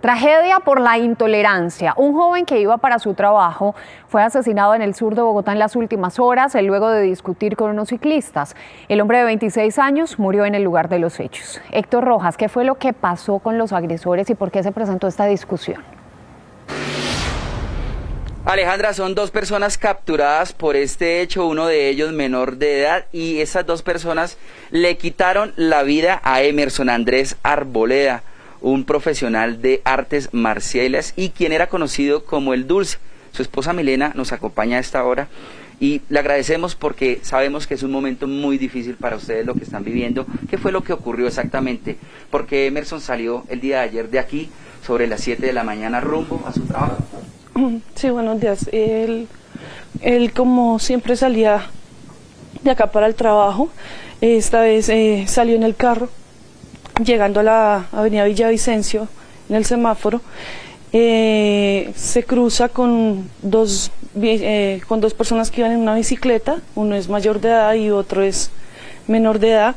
Tragedia por la intolerancia. Un joven que iba para su trabajo fue asesinado en el sur de Bogotá en las últimas horas, luego de discutir con unos ciclistas. El hombre de 26 años murió en el lugar de los hechos. Héctor Rojas, ¿qué fue lo que pasó con los agresores y por qué se presentó esta discusión? Alejandra, son dos personas capturadas por este hecho, uno de ellos menor de edad, y esas dos personas le quitaron la vida a Emerson Andrés Arboleda un profesional de artes marciales y quien era conocido como el Dulce. Su esposa Milena nos acompaña a esta hora y le agradecemos porque sabemos que es un momento muy difícil para ustedes lo que están viviendo. ¿Qué fue lo que ocurrió exactamente? Porque Emerson salió el día de ayer de aquí sobre las 7 de la mañana rumbo a su trabajo. Sí, buenos días. Él, él como siempre salía de acá para el trabajo, esta vez eh, salió en el carro llegando a la avenida Villavicencio, en el semáforo, eh, se cruza con dos, eh, con dos personas que iban en una bicicleta, uno es mayor de edad y otro es menor de edad.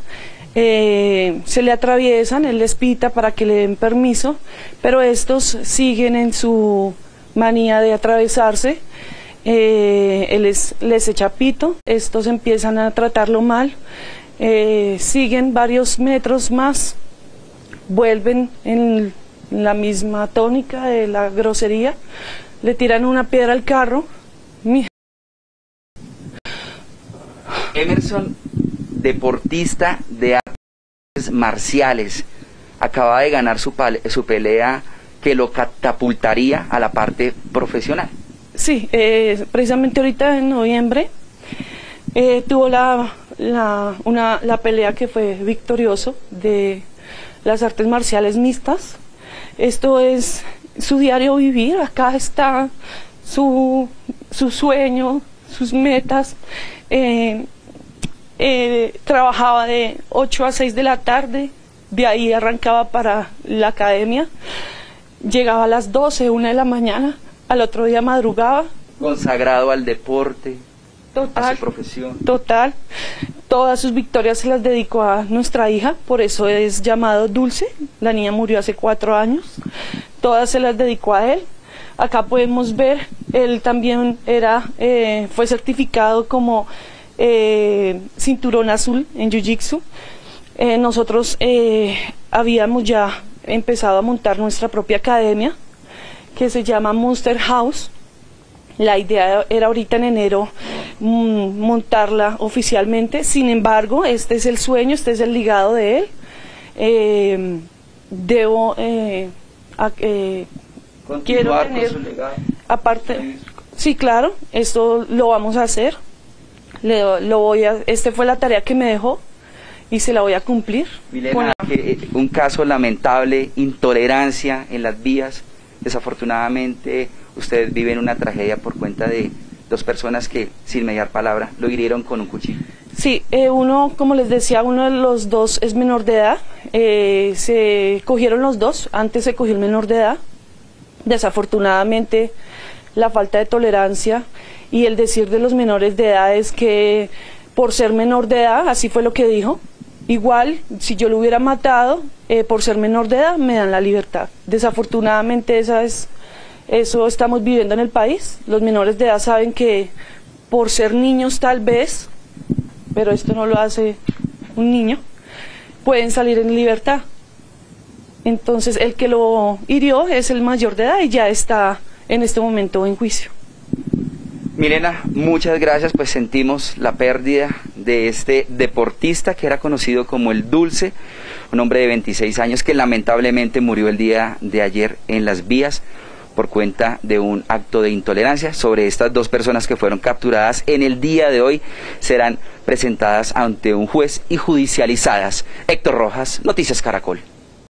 Eh, se le atraviesan, él les pita para que le den permiso, pero estos siguen en su manía de atravesarse. él les echa pito, estos empiezan a tratarlo mal, siguen varios metros más vuelven en la misma tónica de la grosería, le tiran una piedra al carro. Emerson, deportista de artes marciales, acaba de ganar su, su pelea que lo catapultaría a la parte profesional. Sí, eh, precisamente ahorita en noviembre eh, tuvo la, la, una, la pelea que fue victorioso de las artes marciales mixtas. Esto es su diario vivir, acá está su, su sueño, sus metas. Eh, eh, trabajaba de 8 a 6 de la tarde, de ahí arrancaba para la academia, llegaba a las 12, 1 de la mañana, al otro día madrugaba. Consagrado al deporte, total, a su profesión. Total. Todas sus victorias se las dedicó a nuestra hija, por eso es llamado Dulce. La niña murió hace cuatro años. Todas se las dedicó a él. Acá podemos ver, él también era, eh, fue certificado como eh, cinturón azul en Jiu-Jitsu. Eh, nosotros habíamos ya empezado a montar nuestra propia academia que se llama Monster House. La idea era ahorita en enero montarla oficialmente. Sin embargo, este es el sueño, este es el ligado de él. Eh, debo, eh, eh, quiero tener, aparte, sí, claro, esto lo vamos a hacer. lo voy a, este fue la tarea que me dejó y se la voy a cumplir. Milena, un caso lamentable, intolerancia en las vías. Desafortunadamente, usted vive en una tragedia por cuenta de dos personas que, sin mediar palabra, lo hirieron con un cuchillo. Sí, eh, uno, como les decía, uno de los dos es menor de edad. Eh, se cogieron los dos, antes se cogió el menor de edad. Desafortunadamente, la falta de tolerancia y el decir de los menores de edad es que por ser menor de edad, así fue lo que dijo, igual si yo lo hubiera matado eh, por ser menor de edad, me dan la libertad. Desafortunadamente esa es eso estamos viviendo en el país. Los menores de edad saben que por ser niños tal vez, pero esto no lo hace un niño, pueden salir en libertad. Entonces el que lo hirió es el mayor de edad y ya está en este momento en juicio. Milena, muchas gracias, pues sentimos la pérdida de este deportista que era conocido como el Dulce, un hombre de 26 años que lamentablemente murió el día de ayer en las vías por cuenta de un acto de intolerancia sobre estas dos personas que fueron capturadas en el día de hoy serán presentadas ante un juez y judicializadas. Héctor Rojas, Noticias Caracol.